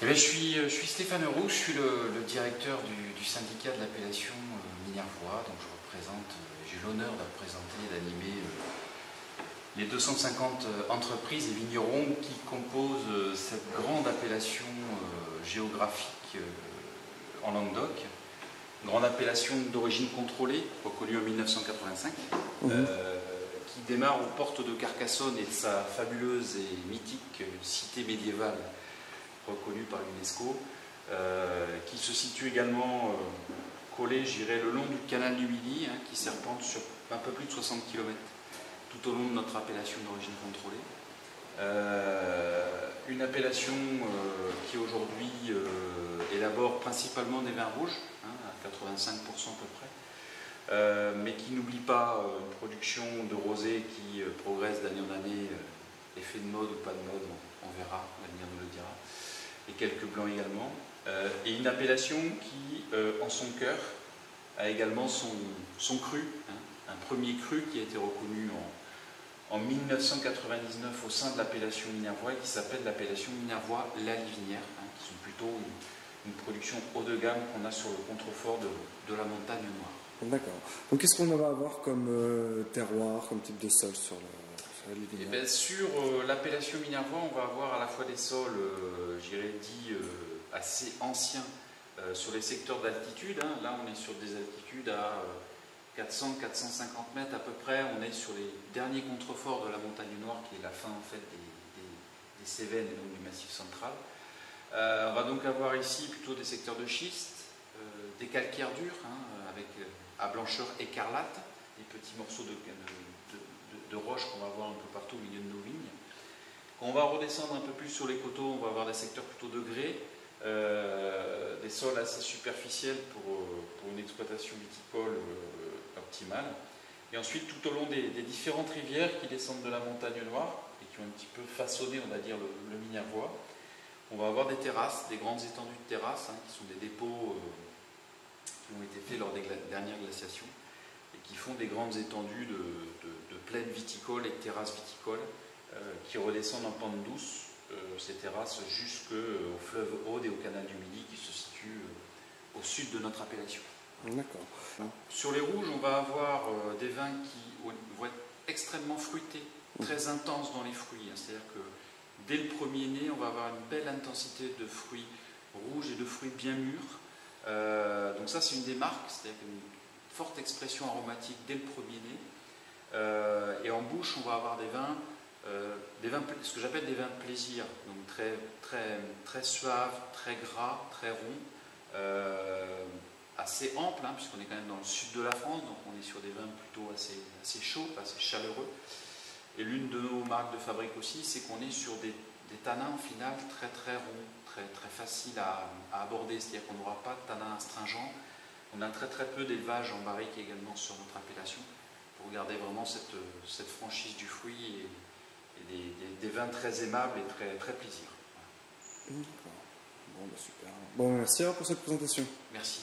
Eh bien, je, suis, je suis Stéphane Roux, je suis le, le directeur du, du, syndicat de l'appellation euh, Minervois. Donc je représente, euh, j'ai l'honneur de représenter et d'animer euh, les 250 euh, entreprises et vignerons qui composent euh, cette grande appellation euh, géographique euh, en Languedoc. Grande appellation d'origine contrôlée, reconnue en 1985, Mhm. euh, qui démarre aux portes de Carcassonne et de sa fabuleuse et mythique cité médiévale reconnue par l'UNESCO, euh, qui se situe également euh, collé, j'irais, le long du canal du Midi, hein, qui serpente sur un peu plus de 60 km tout au long de notre appellation d'origine contrôlée. Euh, une appellation qui aujourd'hui élabore principalement des vins rouges, hein, à 85% à peu près, mais qui n'oublie pas une production de rosé qui progresse d'année en année, effet de mode ou pas de mode, on, on verra, l'avenir nous le dira, et quelques blancs également, Euh, et une appellation qui, euh, en son cœur, a également son, cru, hein, un premier cru qui a été reconnu en, en 1999 au sein de l'appellation Minervois et qui s'appelle l'appellation Minervois La Livinière, hein, qui sont plutôt une, production haut de gamme qu'on a sur le contrefort de, la montagne noire. D'accord. Donc qu'est-ce qu'on va avoir comme euh, terroir, comme type de sol sur, le, Et Livinière bien, sur euh, l'appellation Minervois, on va avoir à la fois des sols, euh, j'irais dit, euh, assez anciens sur les secteurs d'altitude. hein. Là, on est sur des altitudes à 400-450 mètres à peu près. On est sur les derniers contreforts de la montagne noire, qui est la fin en fait des, des- des Cévennes et donc du Massif central. On va donc avoir ici plutôt des secteurs de schiste, des calcaires durs, hein, avec à blancheur écarlate, des petits morceaux de, de- de- roches qu'on va voir un peu partout au milieu de nos vignes. Quand on va redescendre un peu plus sur les coteaux, on va avoir des secteurs plutôt de grès, euh, des sols assez superficiels pour, euh, une exploitation viticole euh, optimale. Et ensuite, tout au long des, différentes rivières qui descendent de la montagne noire et qui ont un petit peu façonné, on va dire, le, le Minervois, on va avoir des terrasses, des grandes étendues de terrasses, hein, qui sont des dépôts euh, qui ont été faits lors des dernières glaciations et qui font des grandes étendues de- de plaines viticoles et terrasses viticoles euh, qui redescendent en pente douce, euh, ces terrasses, jusqu'au fleuve Aude et au canal du Midi qui se situe euh, au sud de notre appellation. D'accord. Sur les rouges, on va avoir euh, des vins qui vont être extrêmement fruités, très intenses dans les fruits. hein. C'est-à-dire que dès le premier nez, on va avoir une belle intensité de fruits rouges et de fruits bien mûrs. Euh, donc ça, c'est une des marques, c'est-à-dire une forte expression aromatique dès le premier nez. Euh, et en bouche, on va avoir des vins, euh, des vins, ce que j'appelle des vins plaisir, donc très, très, très suaves, très gras, très ronds. Euh, assez ample, hein, puisqu'on est quand même dans le sud de la France, donc on est sur des vins plutôt assez, assez chauds, assez chaleureux. Et l'une de nos marques de fabrique aussi, c'est qu'on est sur des, des tanins au final très très ronds, très, très faciles à, à aborder, c'est-à-dire qu'on n'aura pas de tanins astringents. On a très très peu d'élevage en barrique également sur notre appellation, pour garder vraiment cette, cette franchise du fruit et, et des, des- des vins très aimables et très, très plaisir. Bon, bah, super. Bon, merci alors pour cette présentation. Merci.